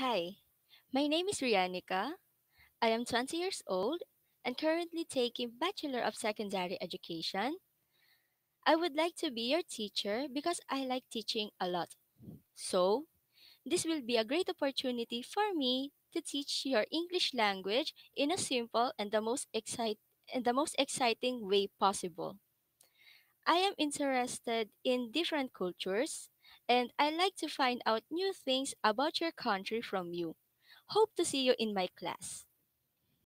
Hi, my name is Rianica. I am 20 years old and currently taking Bachelor of Secondary Education. I would like to be your teacher because I like teaching a lot. So, this will be a great opportunity for me to teach your English language in a simple and the most excite and the most exciting way possible. I am interested in different cultures and I like to find out new things about your country from you. Hope to see you in my class.